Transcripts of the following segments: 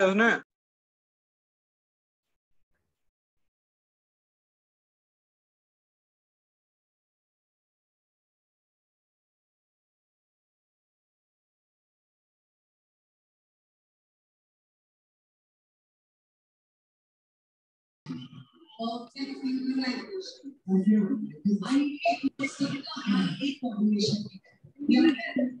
isn't it? object singularization.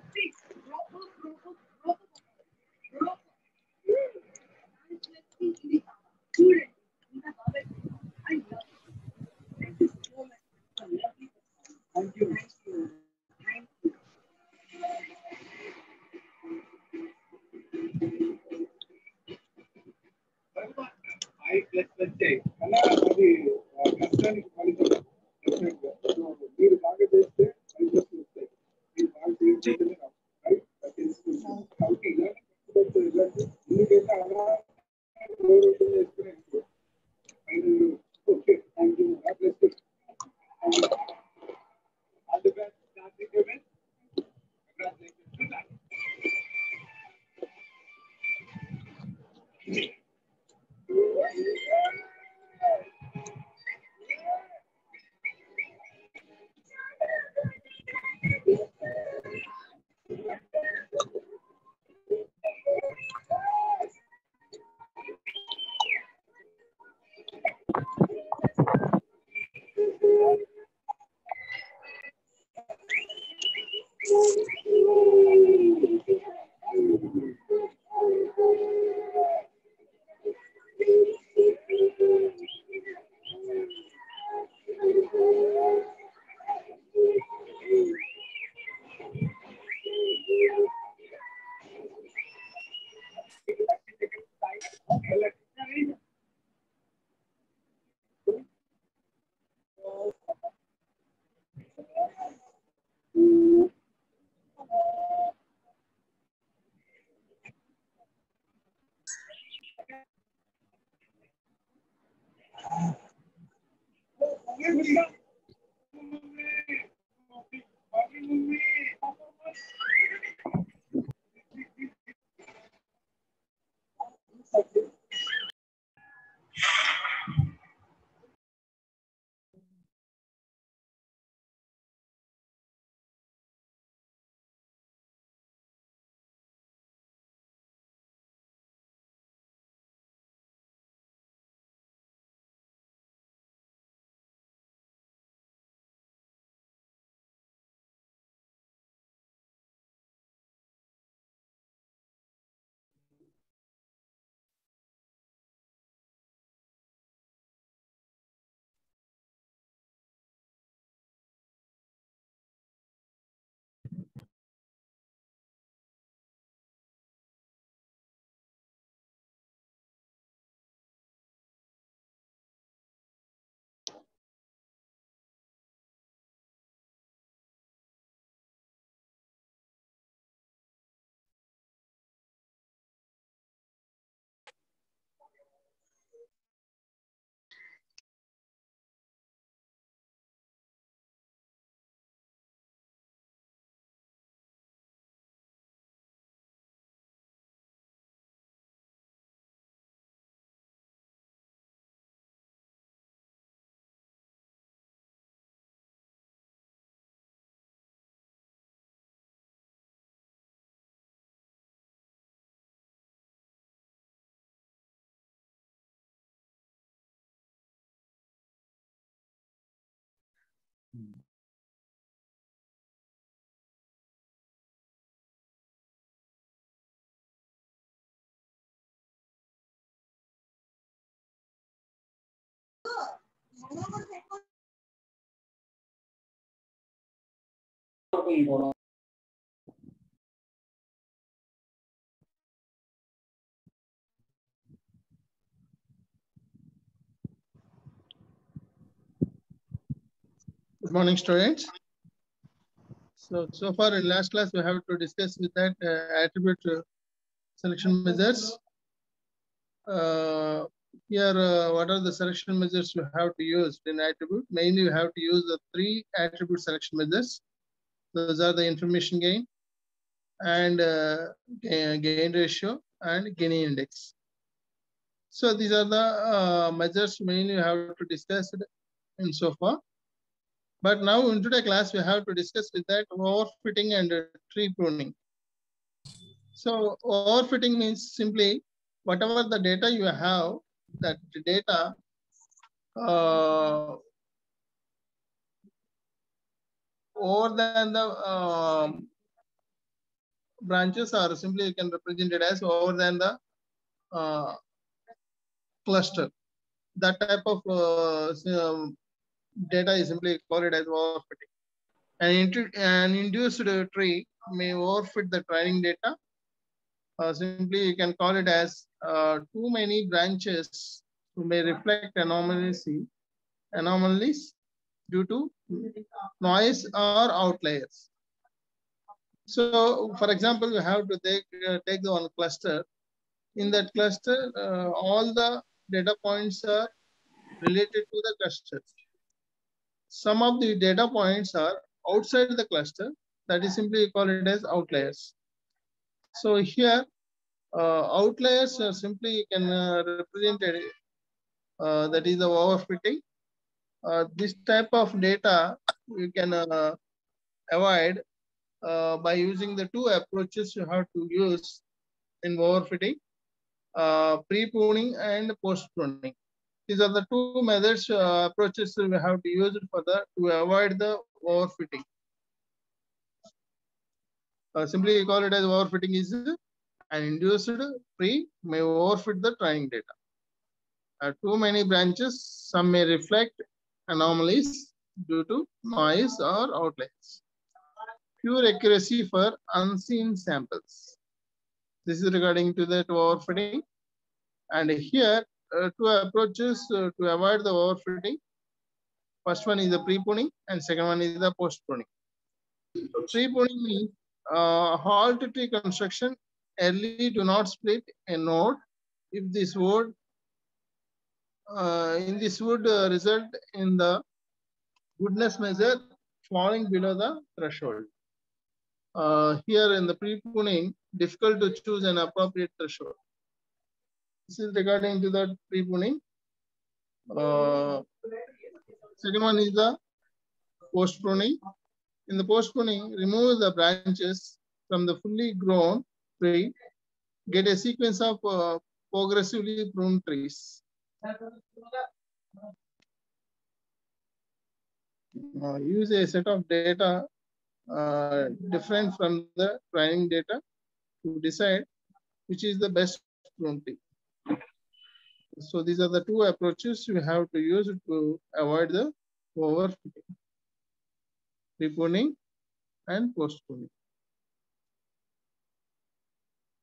student in the government. I love it. Thank you so much for lovely. Thank you. Thank you. Thank you. I let's let's say, Anna, the concern Let's go. うん。Good morning, students. So, so far in last class, we have to discuss with that uh, attribute uh, selection measures. Uh, here, uh, what are the selection measures you have to use in attribute? Mainly, you have to use the three attribute selection measures. Those are the information gain and uh, gain, ratio and Gini index. So these are the uh, measures mainly you have to discuss in so far. But now in today's class, we have to discuss with that overfitting and tree pruning. So overfitting means simply whatever the data you have, that data uh, more than the um, branches are simply you can represent it as over than the uh, cluster. That type of uh, um, data is simply called as overfitting. And an induced tree may overfit the training data. Uh, simply you can call it as uh, too many branches may reflect anomalies, anomalies due to noise or outliers. So, for example, you have to take uh, take the one cluster. In that cluster, uh, all the data points are related to the cluster. Some of the data points are outside the cluster. That is simply called it as outliers. So here, uh, outliers are simply you can uh, represent. Uh, that is the overfitting. Uh, this type of data you can uh, avoid uh, by using the two approaches you have to use in overfitting, pre-pruning and post-pruning. These are the two methods, uh, approaches we have to use for the to avoid the overfitting. Uh, simply call it as overfitting is an induced tree may overfit the training data. Uh, too many branches, some may reflect anomalies due to noise or outliers pure accuracy for unseen samples. This is regarding to the overfitting. And here, two approaches uh, to avoid the overfitting. First one is the pre-pruning and second one is the post-pruning. So pre-pruning means uh, halt tree construction early do not split a node if this would uh, in this would uh, result in the goodness measure falling below the threshold uh, here in the pre-pruning, difficult to choose an appropriate threshold. This is regarding to the pre-pruning. Uh, second one is the post-pruning. In the post-pruning, remove the branches from the fully grown tree, get a sequence of uh, progressively pruned trees. Uh, use a set of data uh, different from the training data to decide which is the best prune So these are the two approaches you have to use to avoid the overfitting, pre-pruning and post-pruning.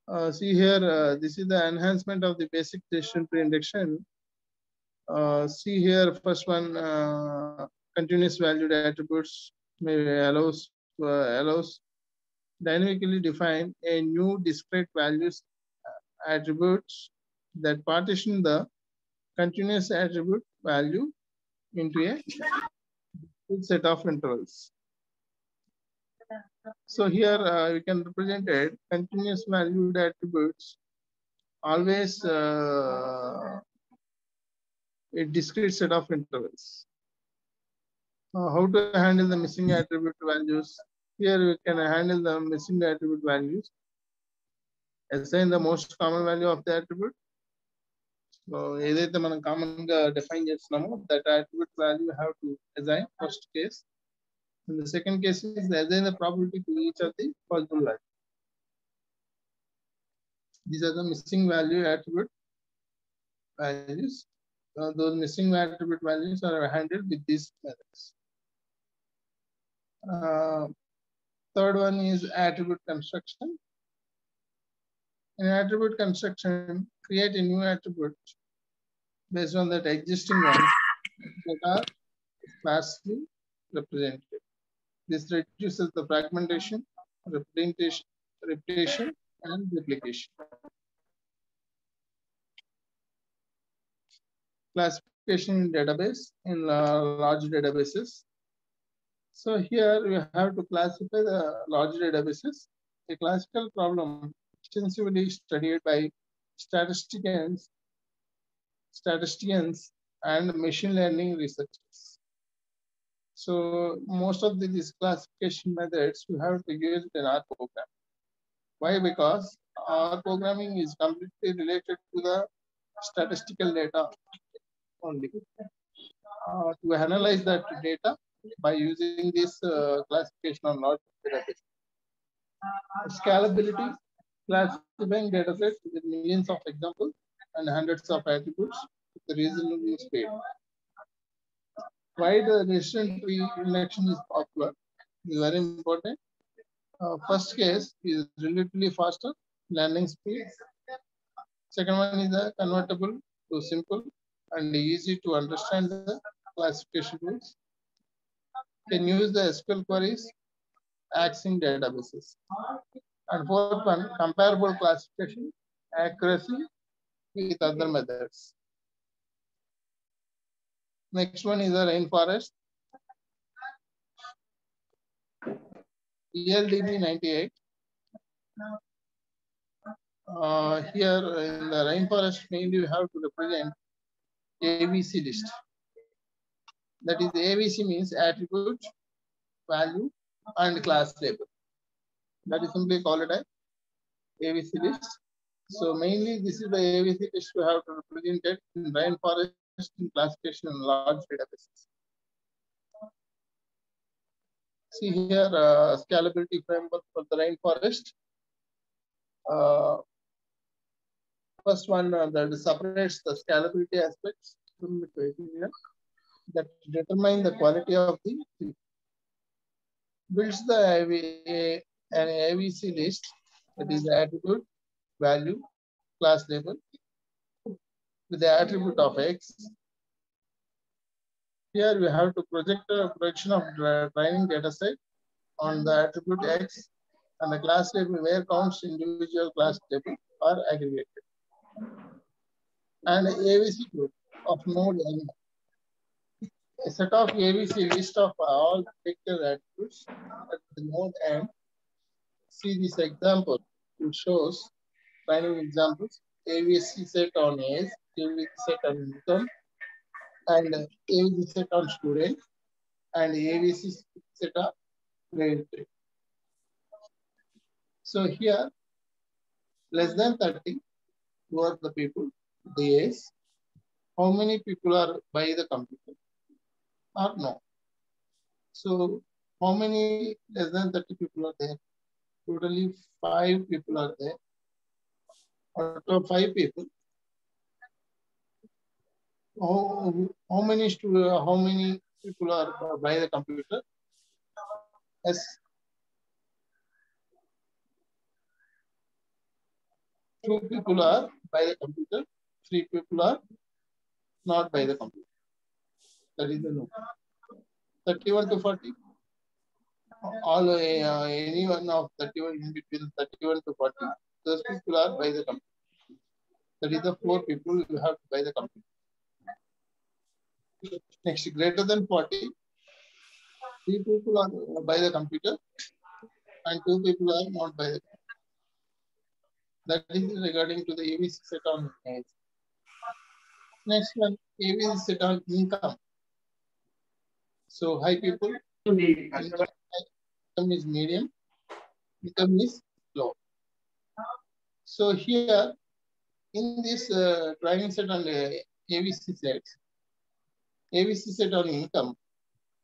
Uh, see here, uh, this is the enhancement of the basic decision tree induction. Uh, see here, first one, uh, continuous valued attributes may allows uh, allows dynamically define a new discrete values uh, attributes that partition the continuous attribute value into a set of intervals. So here uh, we can represent it continuous valued attributes always uh, a discrete set of intervals. Uh, how to handle the missing attribute values? Here we can handle the missing attribute values. Assign the most common value of the attribute. So ఏదైతే మనం common గా define చేస్తున్నామో that attribute value have to assign first case and the second case is assign the probability to each of the possible values. These are the missing value attribute values. Uh, those missing attribute values are handled with these methods. Uh, third one is attribute construction. In attribute construction, create a new attribute based on that existing one that are sparsely represented. This reduces the fragmentation, representation, repetition, and duplication. Classification in database in large databases. So here we have to classify the large databases. A classical problem extensively studied by statisticians, statisticians and machine learning researchers. So most of the, these classification methods we have to use in our program. Why? Because our programming is completely related to the statistical data only. Uh, to analyze that data by using this uh, classification on large database. Scalability, classifying datasets with millions of examples and hundreds of attributes with reasonable speed. Why the decision tree induction is popular is very important. Uh, first case is relatively faster, learning speed. Second one is a convertible to simple and easy to understand the classification rules. Can use the SQL queries, accessing databases. And fourth one, comparable classification, accuracy with other methods. Next one is the rainforest. VLDB 98. Uh, here in the rainforest, mainly we have to represent AVC list. That is AVC means attribute, value, and class label. That is simply called as AVC list. So mainly this is the AVC list we have to represent it in rainforest in classification in large databases. See here, uh, scalability framework for the rainforest. Uh, first one uh, that separates the scalability aspects from the criteria that determine the quality of the tree. Builds the AV, an AVC list that is the attribute, value, class label with the attribute of X. Here we have to project a projection of the training data set on the attribute X and the class label where counts individual class label are aggregated. And AVC group of node N. A set of AVC list of all vector attributes at the node N. See this example. It shows training examples. AVC set on age, AVC set on income, and AVC set on student, and AVC set on grade. So here, less than 30, who are the people, the age, how many people are by the computer or no. So how many less than 30 people are there? Totally five people are there. Five people, how, how many students, how many people are by the computer? Yes. Two people are by the computer, three people are not by the computer. That is the no. 31 to 40. All uh, any one of 31 in between 31 to 40, those people are by the computer. That is the four people you have to buy the computer. Next, greater than 40, three people are uh, by the computer and two people are not by the computer. That is regarding to the AVC set on age. Next one, AVC set on income. So high people, income is medium, income is low. So here, in this uh, driving set on the AVC set, AVC set on income.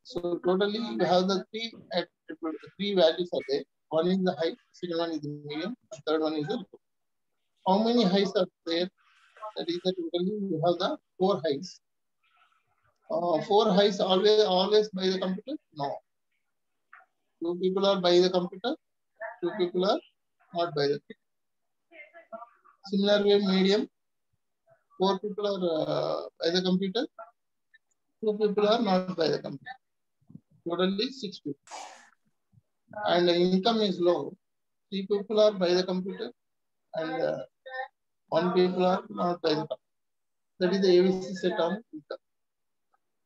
So totally you have the three attribute, three values are there. One is the high, second one is the medium, third one is the low. How many highs are there? That is the totally you have the four highs. Uh, four highs always always by the computer? No. Two people are by the computer, two people are not by the computer. Similar way, medium, four people are uh, by the computer, two people are not by the computer. Totally six people. And the income is low. Three people are by the computer and uh, one people are not by the computer. That is the AVC set on income.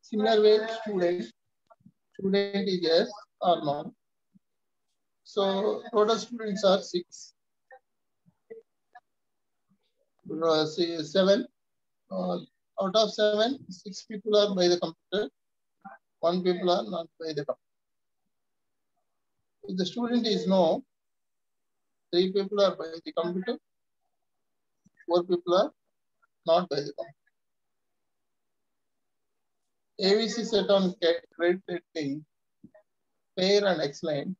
Similar way, student, student is yes or no. So total students are six. Uh, seven. Uh, out of seven, six people are by the computer. One people are not by the computer. If the student is no, three people are by the computer. Four people are not by the computer. AVC set on credit rating, fair and excellent.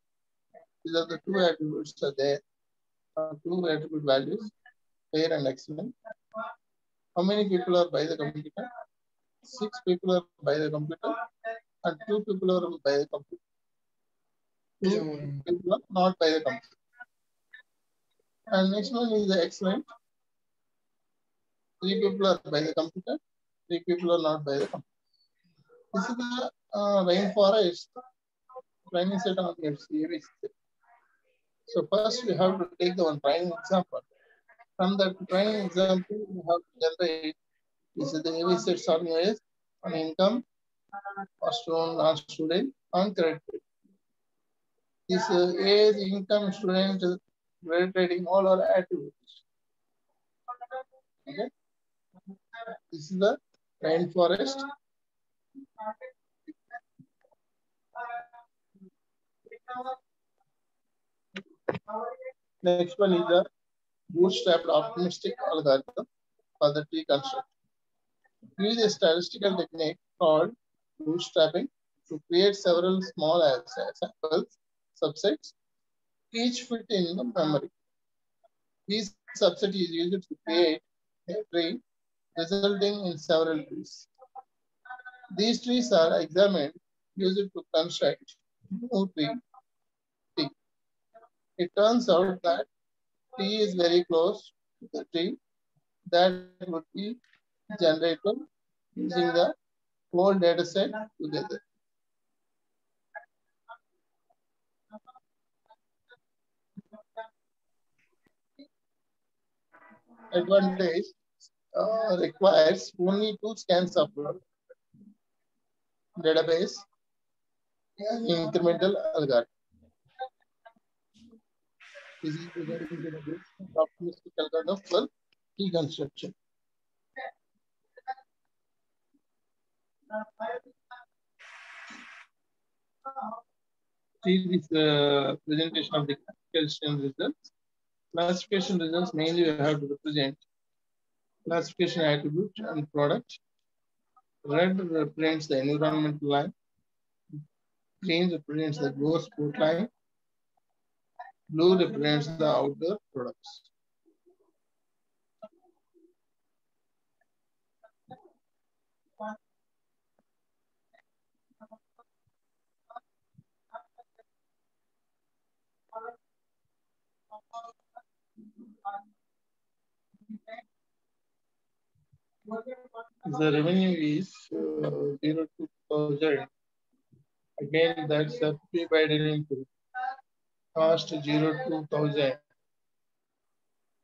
These are the two attributes are there. Two attribute values, fair and excellent. How many people are by the computer? Six people are by the computer and two people are by the computer. Two people are not by the computer. And next one is the excellent. Three people are by the computer, three people are not by the computer. This is the uh, rainforest training set on the AVC. So first we have to take the one training example. From that training example, we have to generate is the AVC sets on US on income, or student, non-student, on credit. This uh, age, income, student, credit rating, all are attributes. Okay. This is the rainforest. Next one is the bootstrapped optimistic algorithm for the tree construct. Use a statistical technique called bootstrapping to create several small samples, subsets, each fit in the memory. These subset is used to create a tree resulting in several trees. These trees are examined used to construct new tree. It turns out that T is very close to the tree that would be generated using the whole data set together. Advantage uh, requires only two scans of database and incremental algorithm. Is regarding database optimistic. See this uh, presentation of the classification results. Classification results mainly we have to represent classification attribute and product. Red represents the environmental line. Green represents the gross port line. Blue represents the outdoor products. The revenue is uh, 0 to 1000. Again, that's uh, divided into cost 0 to 1000.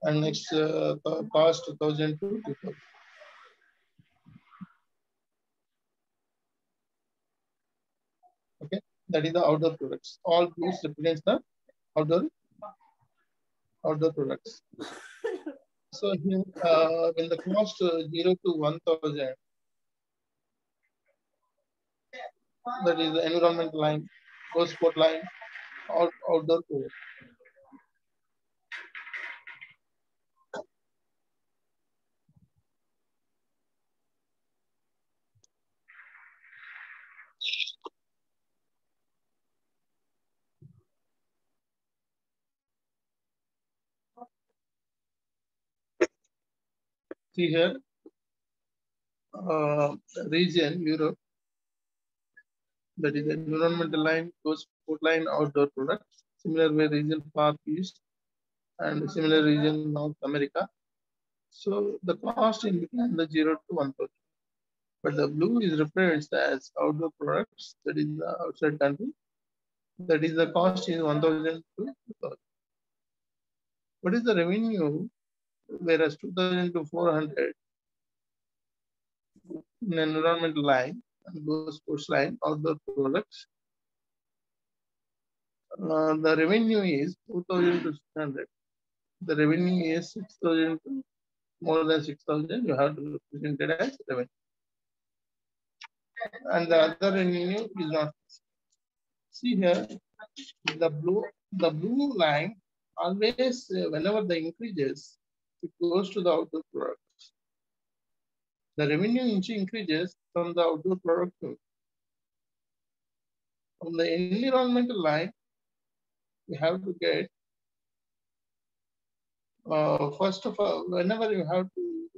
And next uh, cost 1000 to 2000. Okay, that is the outdoor products. All blues represents the outdoor outdoor products. So here, uh, when the cost uh, 0 to 1000, that is the environment line, go sport line, out, outdoor code. See here, uh, region Europe, that is the environmental line, goes food line, outdoor products. Similar way region Far East and similar region North America. So the cost in between the 0 to 1000. but the blue is referenced as outdoor products, that is the outside country. That is the cost is 1000 to 2000. What is the revenue? Whereas 2000 to 400 in environmental line and those sports line, outdoor products. Uh, the revenue is 2000 The revenue is 6000 more than 6000. You have to present it as revenue. And the other revenue is not. See here, the blue, the blue line always, uh, whenever the increases, it goes to the outdoor products. The revenue increases from the outdoor product. From the environmental line, you have to get, uh, first of all, whenever you have to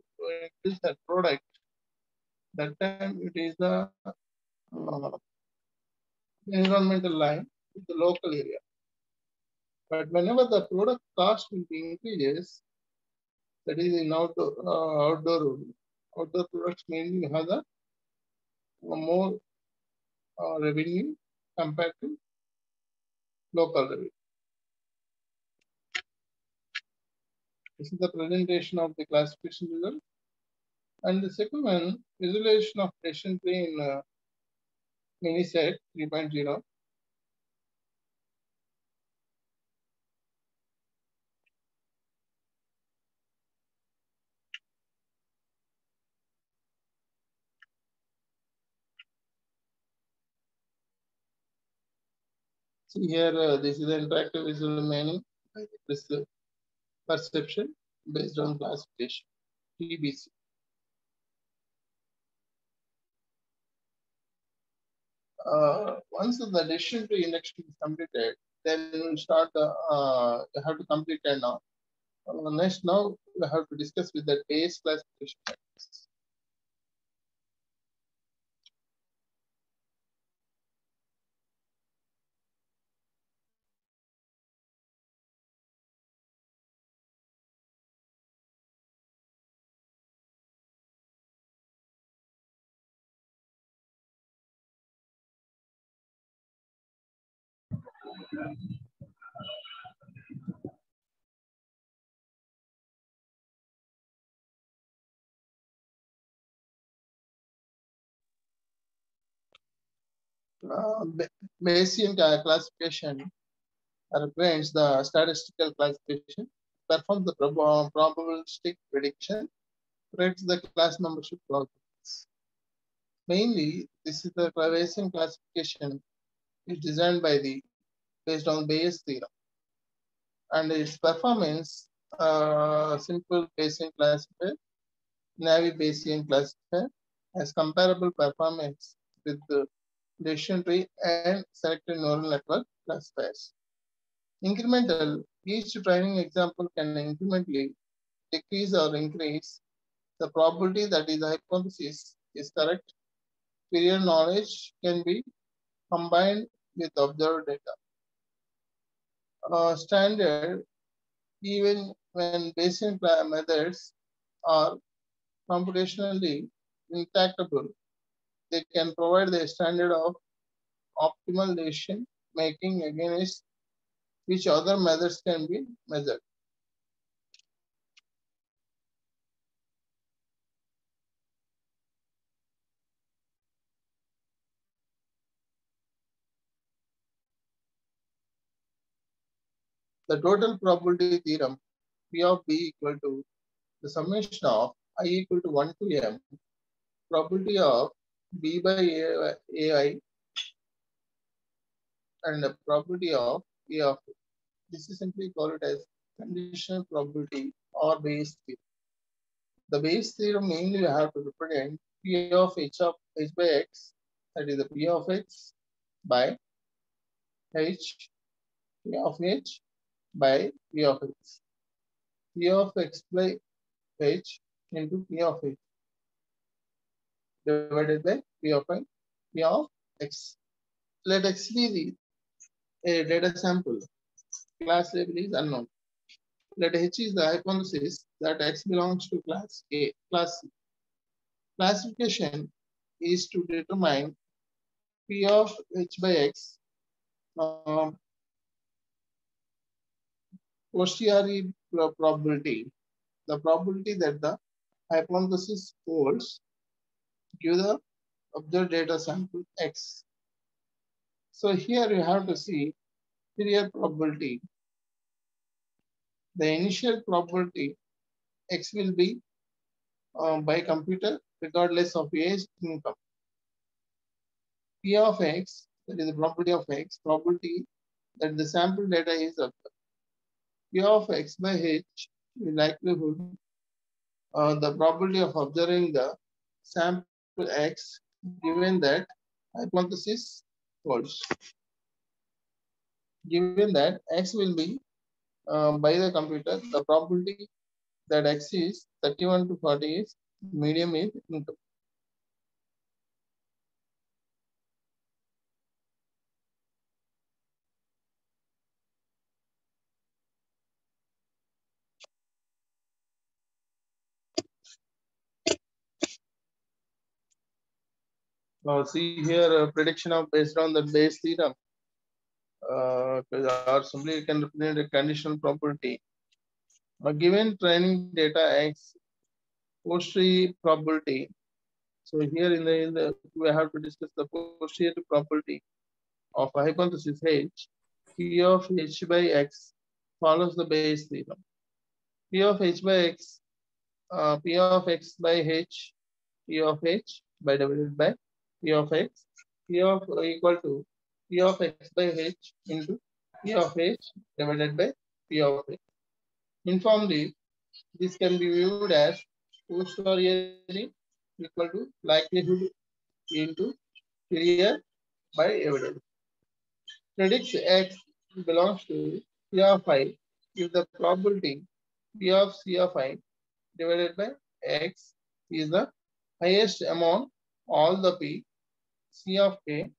increase that product, that time it is the uh, environmental line, the local area. But whenever the product cost will be increases, that is in outdoor, uh, outdoor, outdoor products mainly have the more uh, revenue compared to local revenue. This is the presentation of the classification result. And the second one, visualization of decision tree in uh, MineSet 3.0. See here, uh, this is the interactive visual meaning by the perception based on classification, PBC. Uh, once the decision to induction is completed, then start the, uh, you have to complete it now. Uh, next, now we have to discuss with the Bayes classification. Uh, Bayesian classification represents the statistical classification, performs the prob- uh, probabilistic prediction, predicts the class membership probabilities. Mainly, this is the Bayesian classification is designed by the based on Bayes theorem, and its performance uh, simple Bayesian classifier, Naive Bayesian classifier has comparable performance with the decision tree and selected neural network plus classifiers. Incremental, each training example can incrementally decrease or increase the probability that is the hypothesis is correct. Superior knowledge can be combined with observed data. Uh, standard, even when Bayesian methods are computationally intractable, they can provide the standard of optimal decision making against which other methods can be measured. The total probability theorem, P of B equal to the summation of I equal to 1 to M, probability of B by A- AI and the probability of A of A. This is simply called as conditional probability or Bayes theorem. The Bayes theorem mainly we have to represent P of H of H by X, that is the P of X by H, P of H by P of X. P of X by H into P of H divided by P of X, P of X. Let X be a data sample. Class label is unknown. Let H is the hypothesis that X belongs to class A, class C. Classification is to determine P of H by X um, probability, the probability that the hypothesis holds give the observed data sample X. So here you have to see superior probability. The initial probability X will be uh, by computer regardless of age income. P of X, that is the probability of X, probability that the sample data is observed. P of X by H, likelihood, uh, the probability of observing the sample X given that hypothesis holds. Given that X will be uh, by the computer, the probability that X is 31 to 40 is medium is. Now see here uh, prediction of based on the Bayes theorem. Uh, or simply can represent a conditional property. A given training data X posterior probability. So here in the, in the we have to discuss the posterior property of a hypothesis H. P of H by X follows the Bayes theorem. P of H by X, uh, P of X by H, P of H by divided by P of X, P of equal to P of X by H into P of H divided by P of X. Informally, this can be viewed as posteriorly equal to likelihood into superior by evidence. Predicts X belongs to P of I if the probability P of C of I divided by X is the highest among all the P C of K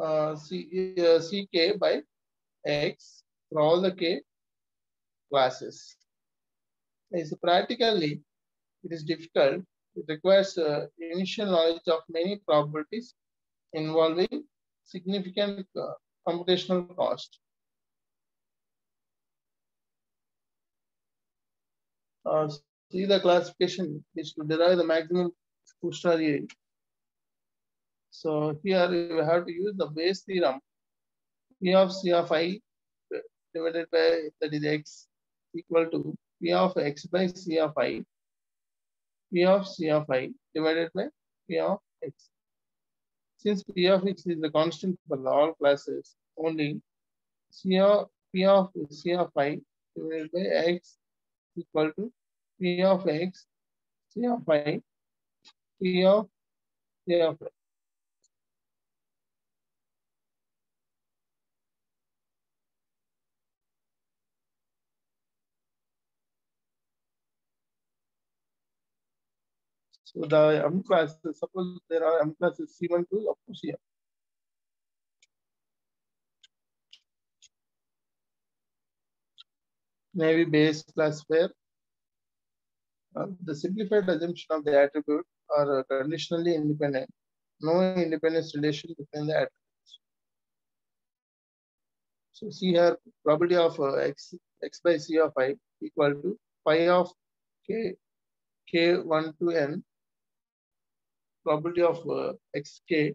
uh, C, uh, CK by X for all the K classes. Is practically it is difficult. It requires uh, initial knowledge of many probabilities involving significant uh, computational cost. Uh, see the classification is to derive the maximum posteriori. So here you have to use the Bayes theorem. P of C of I divided by that is X equal to P of X by C of I. P of C of I divided by P of X. Since P of X is the constant for all classes, only C of P of C of I divided by X equal to P of X C of I P of C of X. So the M classes, suppose there are M classes C1 to up to CM. Naive Bayes classifier. Uh, the simplified assumption of the attribute are conditionally independent. No independence relation between the attributes. So see here, probability of uh, x x by c of i equal to pi of k k1 to n probability of uh, xk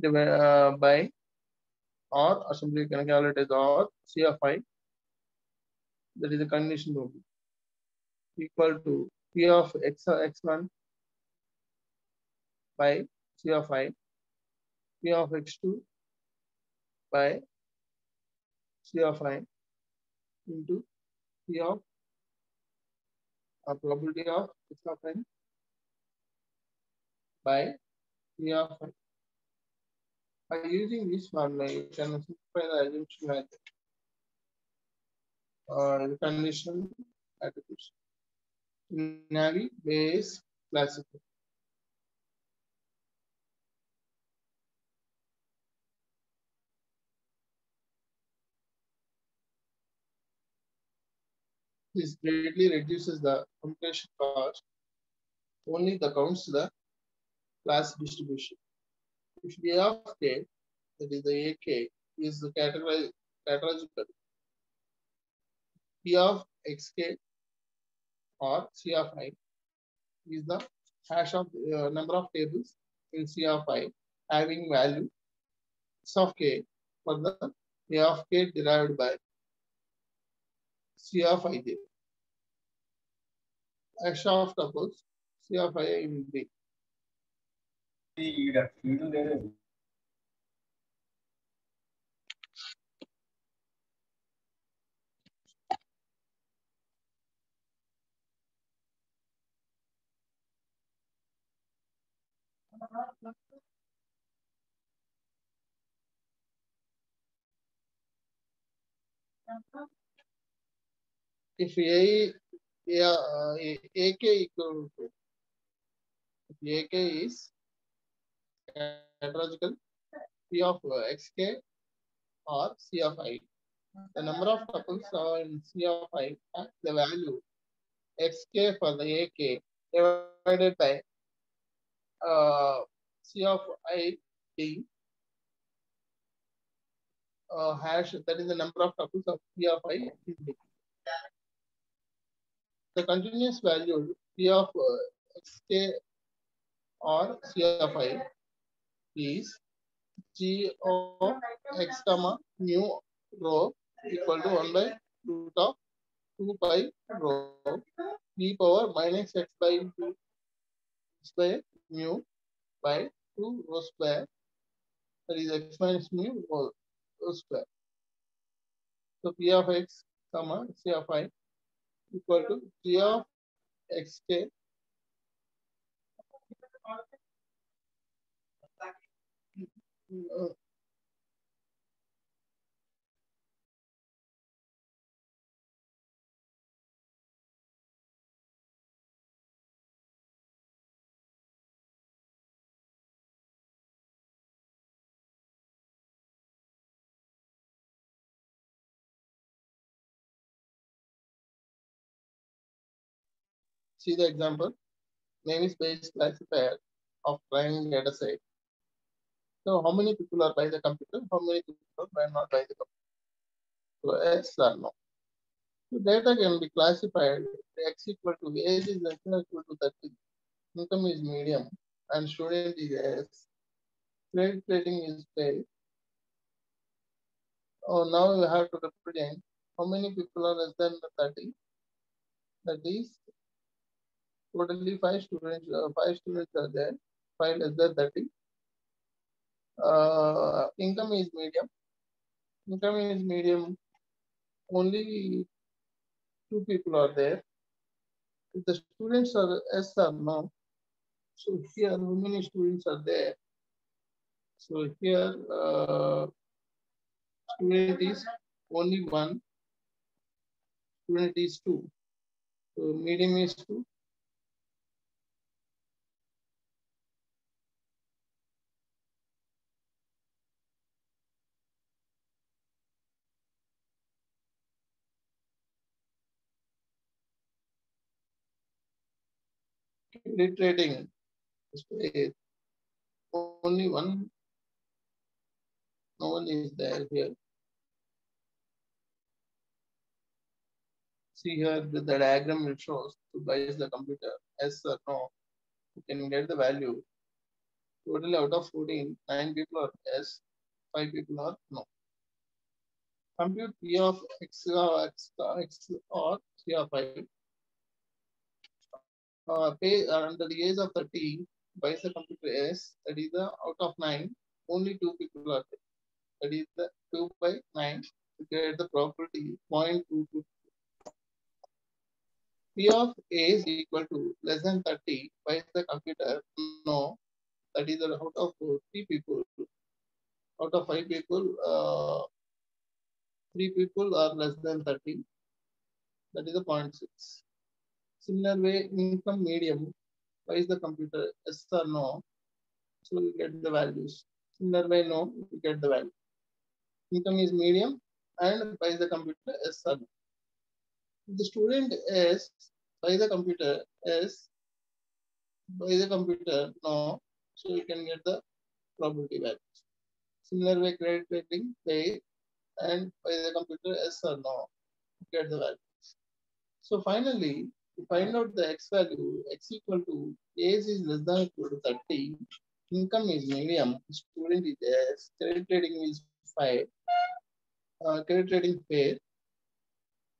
divided uh, by R, or simply can calculate as R, C of i that is a condition probability equal to p of x x1 by c of i p of x2 by c of i into p of a probability of x of n by P of i. By using this formula, you can simplify the assumption method or the conditional attributes. Naive Bayes classifier. This greatly reduces the computation cost. Only the counts the class distribution. If A of k, that is the AK, is the categorical, P of xk or C of i is the hash of uh, number of tables in C of i having value S of k for the A of k derived by C of ij. Hash of tuples C of i you'd have to do there. If A, yeah, A, AK equal to if AK is heterological P of uh, xk or C of i. The number of tuples are in C of i the value xk for the AK divided by uh, C of i d uh, hash that is the number of tuples of P of i. The continuous value P of uh, xk or C of i is g of x comma mu rho equal to 1 by root of 2 pi rho e power minus x by 2 x by mu by 2 rho square that is x minus mu rho, rho square. So p of x comma c of i equal to g of xk See the example. Naive Bayes classifier of training data set. So how many people are by the computer? How many people are not by the computer? So yes or no. So data can be classified x equal to age is less than equal to 30. Income is medium and student is S. Credit rating is fail. Oh, now you have to represent how many people are less than 30. That is totally five students, uh, five students are there, five less than 30. Uh, income is medium. Income is medium. Only two people are there. If the students are S or no, so here how many students are there? So here uh, student is only one, student is two. So medium is two. Credit rating only one. No one is there here. See here the, the diagram it shows to buy the computer. Yes or no? You can get the value. Totally out of 14 nine people are yes five people are no. Compute p of x, uh, x, x or c of i uh, pay under the age of 30 buys the computer S, that is the out of 9, only two people are there. That is the 2 by 9 to get the property 0.22. P of A is equal to less than 30 buys the computer no, that is the out of 3 people, out of 5 people, uh, 3 people are less than 30, that is the 0.6. Similar way, income medium, why is the computer yes or no? So we get the values. Similar way, no, we get the value. Income is medium and why is the computer yes or no? The student is by the computer is by the computer no, So you can get the probability values. Similar way credit rating, pay, and by the computer yes or no, get the values. So finally, to find out the x value, x equal to age is less than equal to 30, income is medium, student is S, credit rating is 5, uh, credit rating fair,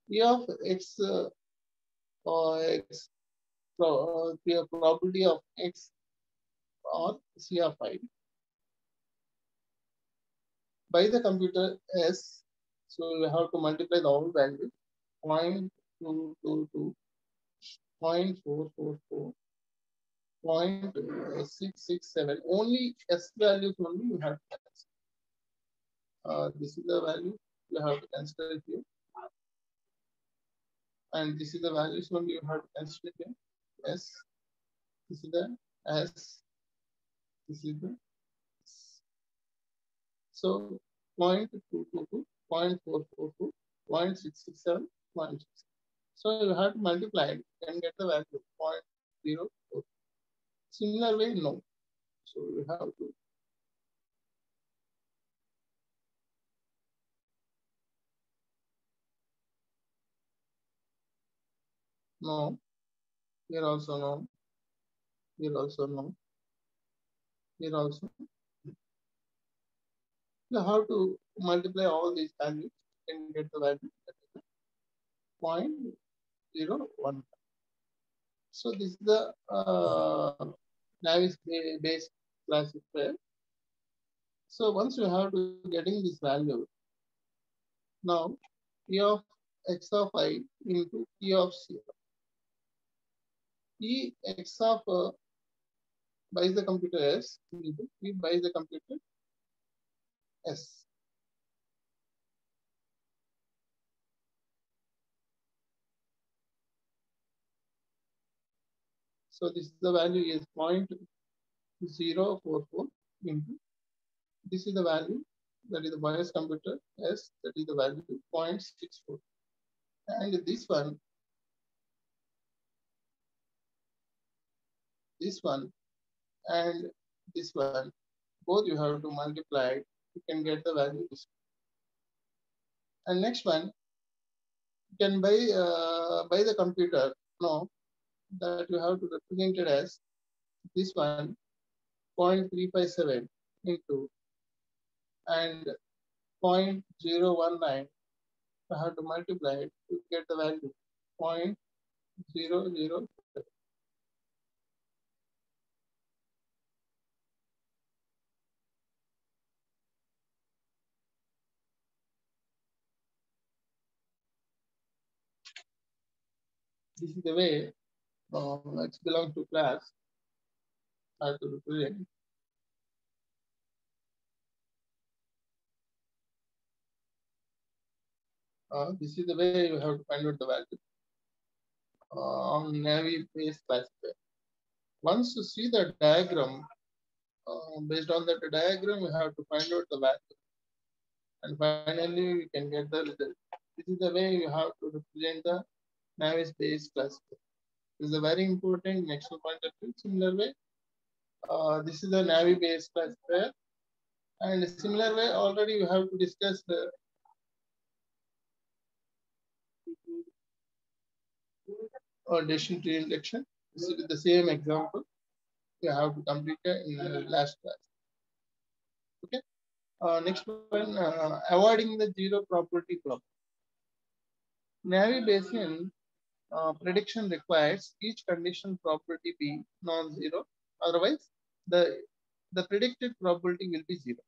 P of x uh, or x pro, uh, probability of x or C of 5 by the computer S. So we have to multiply the all values. 0.222, 0.444, 0.667. Only S values only you have to. Uh, this is the value you have to consider here. And this is the values only you have to here. S. This is the S. This is the so 0.222, 0.442, 0.667, 0.6. So you have to multiply it and get the value 0.04. Similar way, no. So you have to no. Here also no. Here also no. Here also you have to multiply all these values and get the value point zero one. So this is the uh, Naive Bayes classifier. So once you have to getting this value, now P of x of i into P of c. P x of uh, by the computer s into P by the computer S. So this is the value is 0.044 into this is the value that is the bias computer S that is the value 0.64 and this one this one and this one both you have to multiply you can get the value. And next one, you can buy uh, buy the computer. No, that you have to represent it as this one 0.357 into and 0.019. You have to multiply it to get the value 0.007. this is the way um, belongs to class how to represent. Uh, this is the way you have to find out the value uh, on Naive classifier. Once you see the diagram, uh, based on that diagram, you have to find out the value. And finally, you can get the result. This is the way you have to represent the Naive Bayes classifier. This is a very important next point of view. Similar way, uh, this is the Naive Bayes classifier. And similar way, already you have to discuss the or decision tree induction. This is the same example. You have to complete in the last class. Okay. Uh, next one, uh, avoiding the zero probability problem. Naive Bayesian uh, prediction requires each condition probability be non-zero. Otherwise, the, the predicted probability will be zero.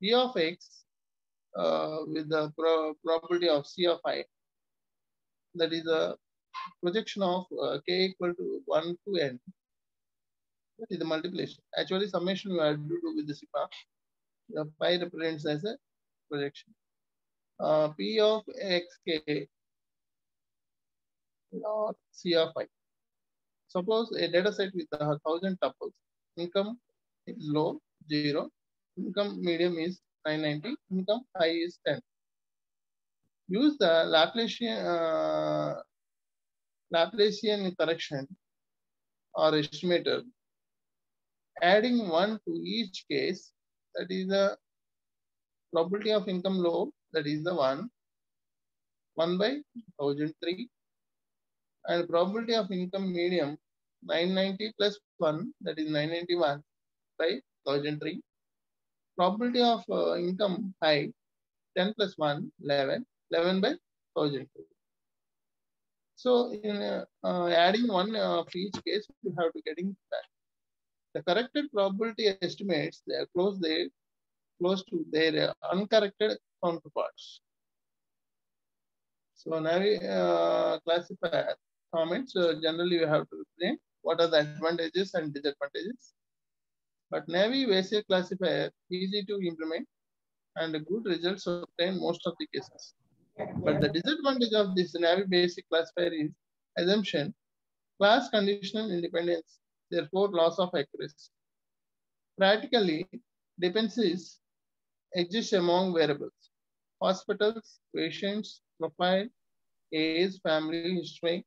P of x uh, with the pro probability of C of i, that is a projection of uh, k equal to 1 to n. That is the multiplication. Actually, summation we have to do with the sigma. The pi represents as a projection. Uh, P of xk log C of i. Suppose a data set with a thousand tuples, income is low, zero, income medium is 990, income high is 10. Use the Laplacian, uh, Laplacian correction or estimator. Adding one to each case, that is the probability of income low, that is the one, 1 by 1003, and probability of income medium, 990 plus 1, that is 991 by 1003. Probability of uh, income high, 10 plus 1, 11, 11 by 1002. So in uh, uh, adding one of each case, you have to getting back. The corrected probability estimates, they are close, they close to their uh, uncorrected counterparts. So now we uh, classify comments. Uh, generally, you have to explain what are the advantages and disadvantages. But Naive Bayes classifier easy to implement and good results obtain most of the cases. But the disadvantage of this Naive Bayes classifier is assumption, class conditional independence, therefore loss of accuracy. Practically, dependencies exist among variables. Hospitals, patients, profile, age, family history,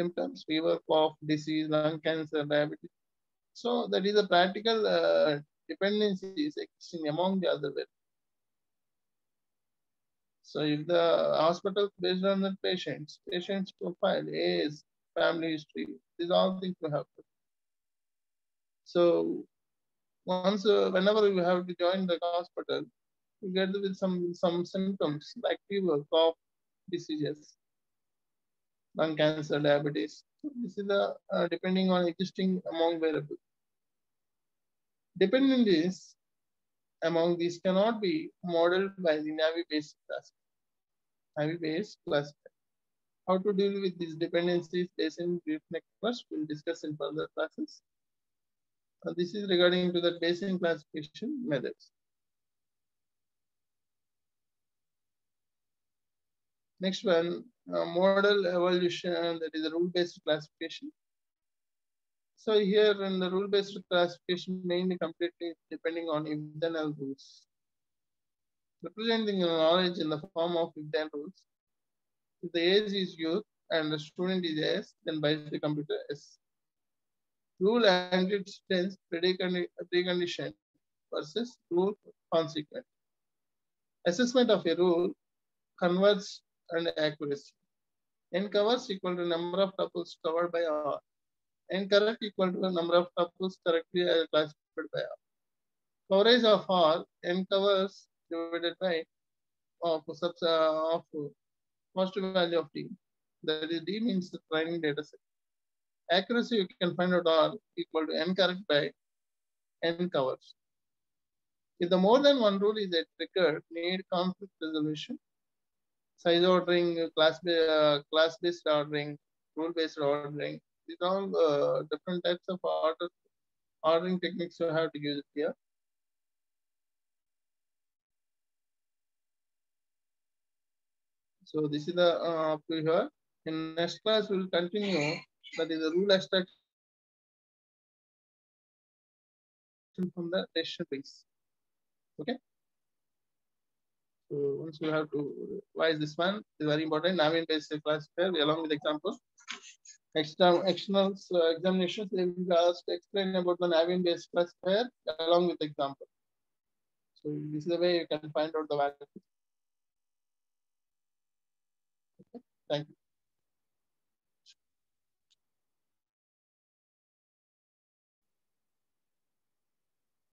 symptoms, fever, cough, disease, lung cancer, diabetes. So that is a practical uh, dependency is existing among the other variables. So if the hospital based on the patients, patient's profile, age, family history, these all things have to. So once, uh, whenever you have to join the hospital, you get with some some symptoms like fever, cough, diseases, lung cancer, diabetes. This is the uh, depending on existing among variables. Dependencies among these cannot be modeled by the Naive Bayes class. Naive Bayes class. How to deal with these dependencies Bayesian belief networks, we'll discuss in further classes. Uh, this is regarding to the Bayesian classification methods. Next one, uh, model evolution, that is a rule-based classification. So here in the rule-based classification, mainly completely depending on if-then rules. Representing knowledge in the form of if-then rules. If the age is youth and the student is S, then by the computer S. Rule and its tense precondition versus rule consequent. Assessment of a rule coverage and accuracy. N covers equal to number of tuples covered by R. N correct equal to the number of tuples correctly classified by R. Coverage of R, N covers divided by of sub uh, of positive value of D. That is D means the training data set. Accuracy you can find out R equal to N correct by N covers. If the more than one rule is triggered, need conflict resolution size ordering, class uh, class based ordering, rule based ordering. These are all uh, different types of order ordering techniques you have to use here. So this is the uh, up to here. In next class, we will continue. That is the rule extraction from the decision base. Okay. So once you have to why is this one is very important. Naive Bayes classifier along with examples. External external uh, examinations they will ask to explain about the Naive Bayes classifier along with example. So this is the way you can find out the value. Okay. Thank you.